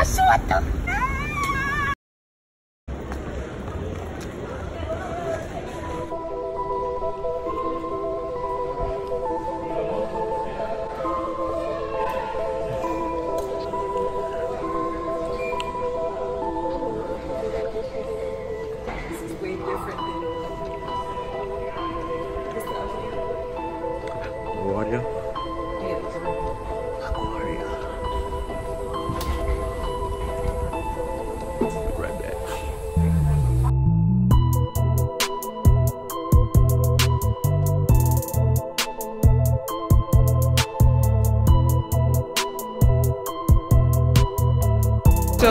Asuato. This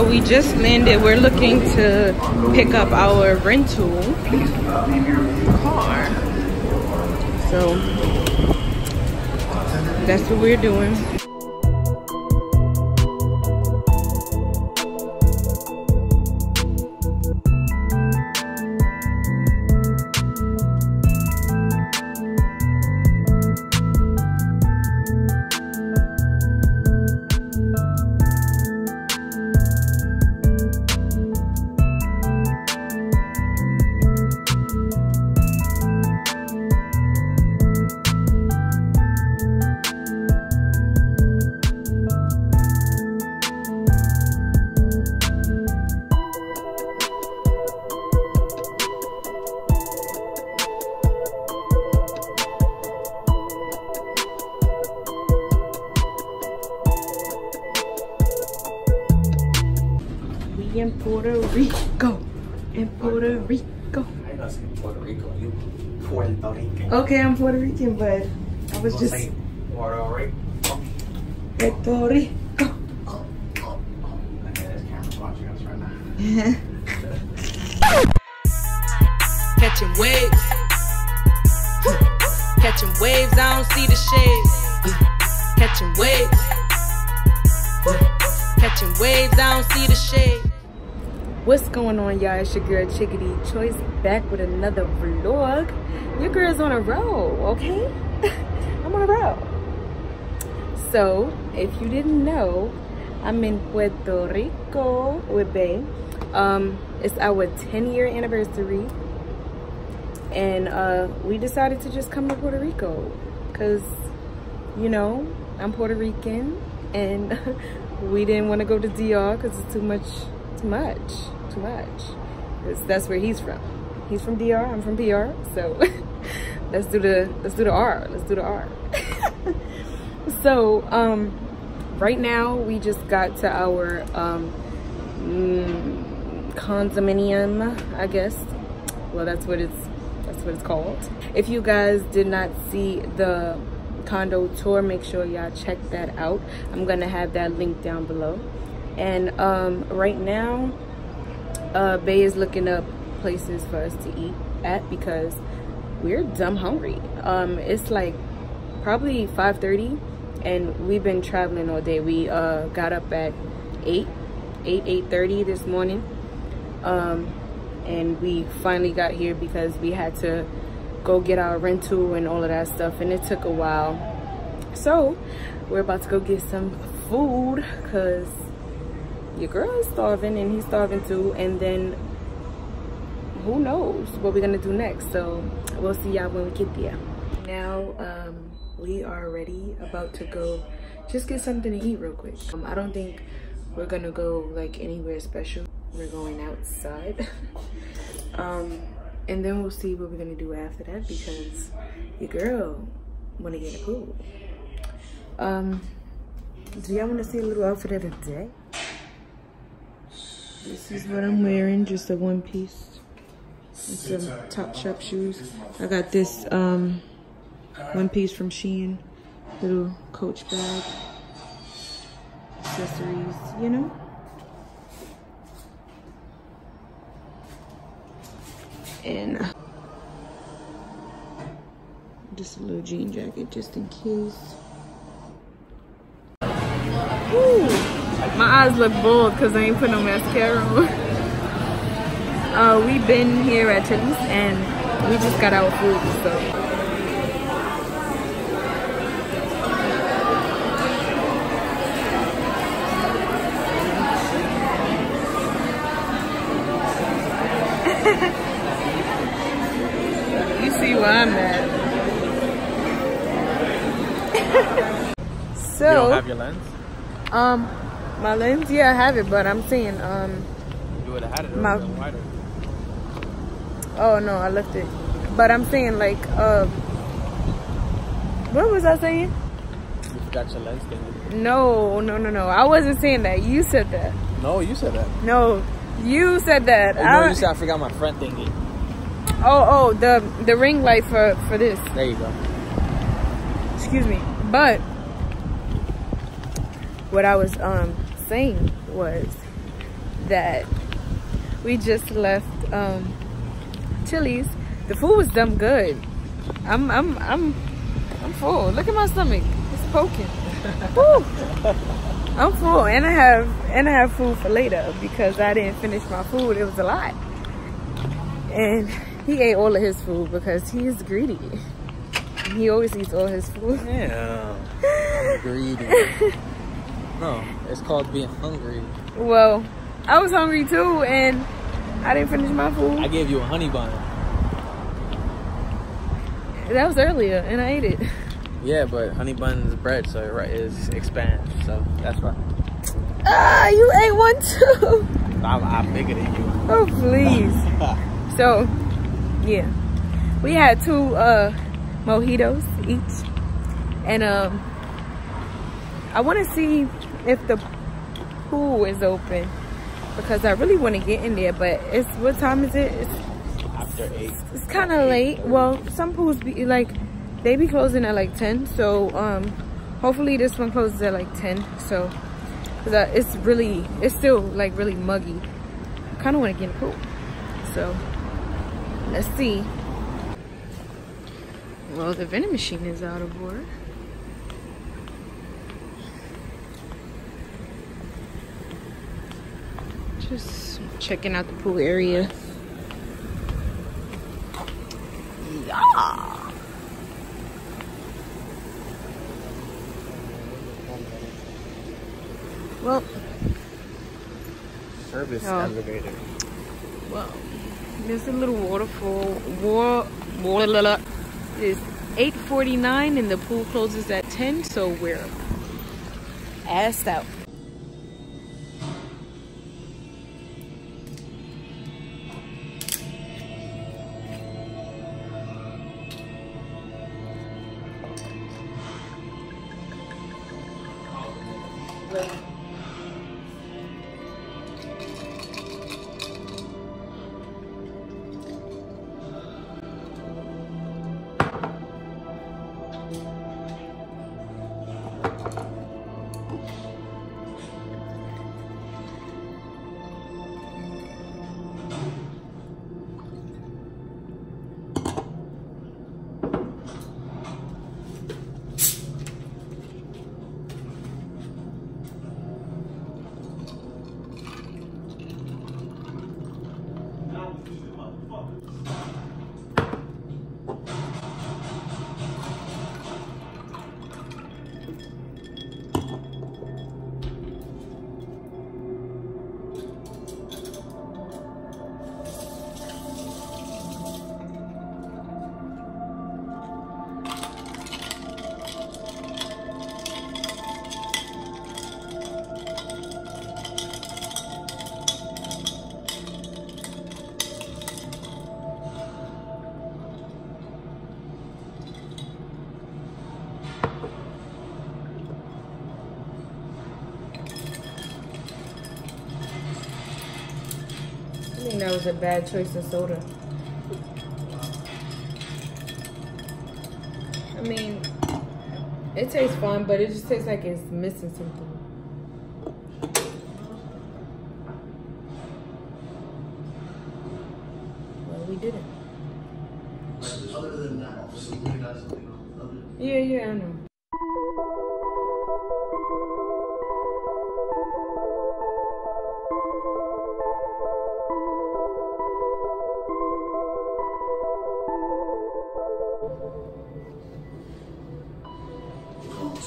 we just landed. We're looking to pick up our rental car. So that's what we're doing. In Puerto Rico. In Puerto Rico. I know say Puerto Rico. You Puerto Rican. Okay, I'm Puerto Rican, but I was just say Puerto Rico. Puerto Rico. Okay, this camera's watching us right now. Catching waves. Catching waves, I don't see the shade. Catching waves. Catching waves, I don't see the shade. What's going on, y'all? It's your girl Chickadee Choice back with another vlog. Your girl's on a roll, okay? I'm on a roll. So, if you didn't know, I'm in Puerto Rico with Bay. Um, it's our 10 year anniversary. And uh, we decided to just come to Puerto Rico. Because, you know, I'm Puerto Rican. And we didn't want to go to DR because it's too much, too much, too much. 'Cause that's where he's from. He's from DR, I'm from PR. So let's do the, let's do the R. Let's do the R. so, um, right now we just got to our, um, mm, condominium, I guess. Well, that's what it's, that's what it's called. If you guys did not see the condo tour, make sure y'all check that out. I'm gonna have that link down below. And um, right now, uh, Bay is looking up places for us to eat at because we're dumb hungry. Um, it's like probably 5:30, and we've been traveling all day. We uh, got up at 8, 8, 8:30 this morning, um, and we finally got here because we had to go get our rental and all of that stuff, and it took a while. So we're about to go get some food because your girl is starving and he's starving too, and then who knows what we're gonna do next. So we'll see y'all when we get there. Now um, we are ready, about to go just get something to eat real quick. Um, I don't think we're gonna go like anywhere special. We're going outside. um, and then we'll see what we're gonna do after that because your girl wanna get the pool. Um, do y'all wanna see a little outfit of the day? This is what I'm wearing, just a one piece and some Topshop shoes. I got this um one piece from Shein, little coach bag, accessories, you know? And just a little jean jacket just in case. My eyes look bold because I ain't put no mascara on. uh, we've been here at Chili's and we just got our food, so. you see where I'm at. so. You don't have your lens? Um, my lens, yeah, I have it, but I'm saying, um, You would have had it. My-. Wider. oh no, I left it. But I'm saying like, uh, what was I saying? You forgot your lens thing. No, no, no, no. I wasn't saying that. You said that. No, you said that. No, you said that. Oh, I- no, you said I forgot my front thingy. oh, oh, the the ring light for for this. There you go. excuse me but what i was um saying was that we just left um chili's the food was dumb good. I'm i'm i'm i'm full. Look at my stomach. It's poking. Woo! i'm full. And i have and i have food for later because i didn't finish my food. It was a lot. And he ate all of his food because he is greedy. He always eats all his food. Yeah. Greedy. No, it's called being hungry. Well, I was hungry too, and I didn't finish my food. I gave you a honey bun. That was earlier, and I ate it. Yeah, but honey bun is bread, so it right is expands. So that's why Ah, you ate one too. I'm, I'm bigger than you. Oh, please. So, yeah, we had two uh, mojitos each, and um, I want to see if the pool is open because I really want to get in there. But it's what time is it? It's After eight. it's kind of late. Well, some pools be like they be closing at like 10. So um, hopefully this one closes at like 10. So uh, it's really it's still like really muggy. Kind of want to get in the pool. So let's see. Well, the vending machine is out of order. Just checking out the pool area. Yeah. Well, Service Oh. elevator. well, there's a little waterfall. War, water, It's 8:49 and the pool closes at 10, so we're assed out. A bad choice of soda. I mean, it tastes fine, but it just tastes like it's missing something. Well, we didn't. Other than that, obviously, you got Yeah, yeah, I know.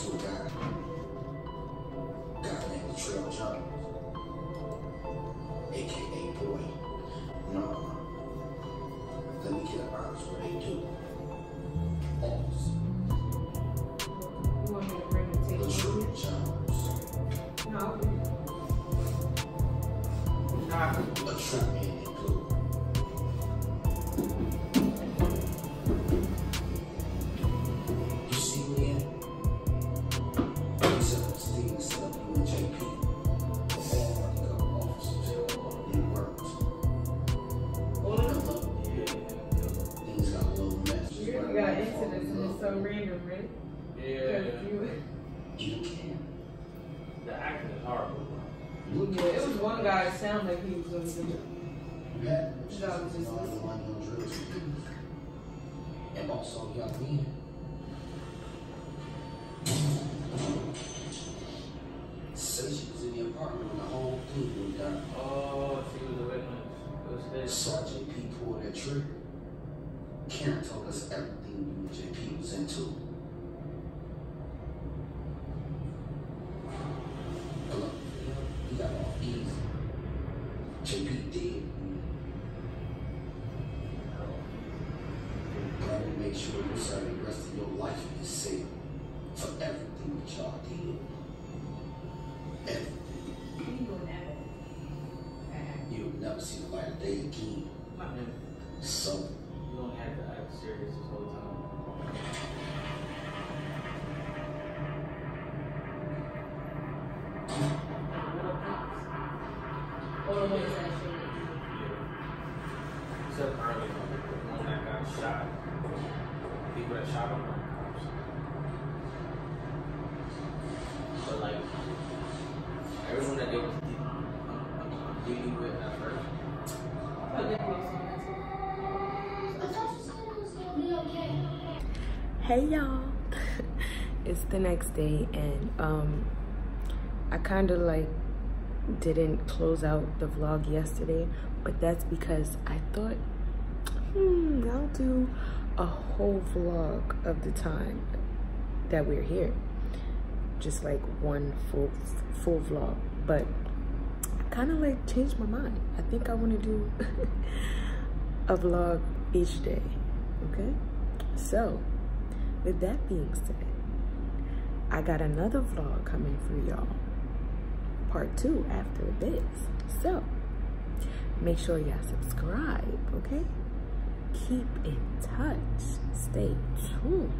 basura. It was sound like he was gonna do it. You had That was just all the money on drugs and also. Say she was in the apartment when the whole thing went down. Oh, she was a witness. It was this. Saw JP pull that trigger. Karen told us everything you and JP was into. See the Hey y'all. it's the next day and um I kind of like didn't close out the vlog yesterday, but that's because I thought hmm, I'll do a whole vlog of the time that we're here. Just like one full full vlog, but I kind of like changed my mind. I think I want to do a vlog each day. Okay? So, with that being said, I got another vlog coming for y'all. Part two after this. So, make sure y'all subscribe, okay? Keep in touch. Stay tuned.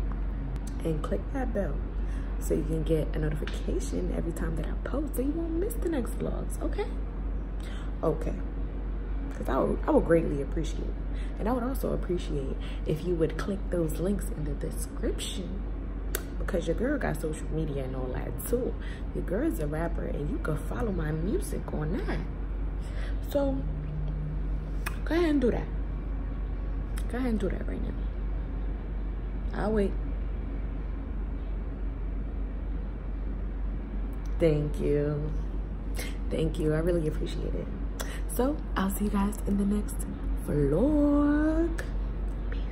And click that bell so you can get a notification every time that I post so you won't miss the next vlogs, okay? Okay. Because I would, I would greatly appreciate it. And I would also appreciate if you would click those links in the description because your girl got social media and all that too. Your girl's a rapper and you can follow my music on that. So go ahead and do that. Go ahead and do that right now. I'll wait. Thank you. Thank you. I really appreciate it. So I'll see you guys in the next vlog. Peace.